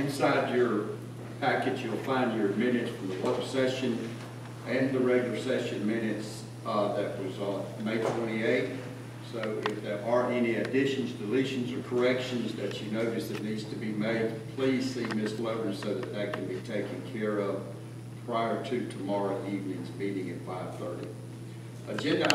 inside your packet, you'll find your minutes from the work session and the regular session minutes, uh, that was on May twenty-eighth. So if there are any additions, deletions, or corrections that you notice that needs to be made, please see Ms. Lovern so that that can be taken care of prior to tomorrow evening's meeting at five thirty. Agenda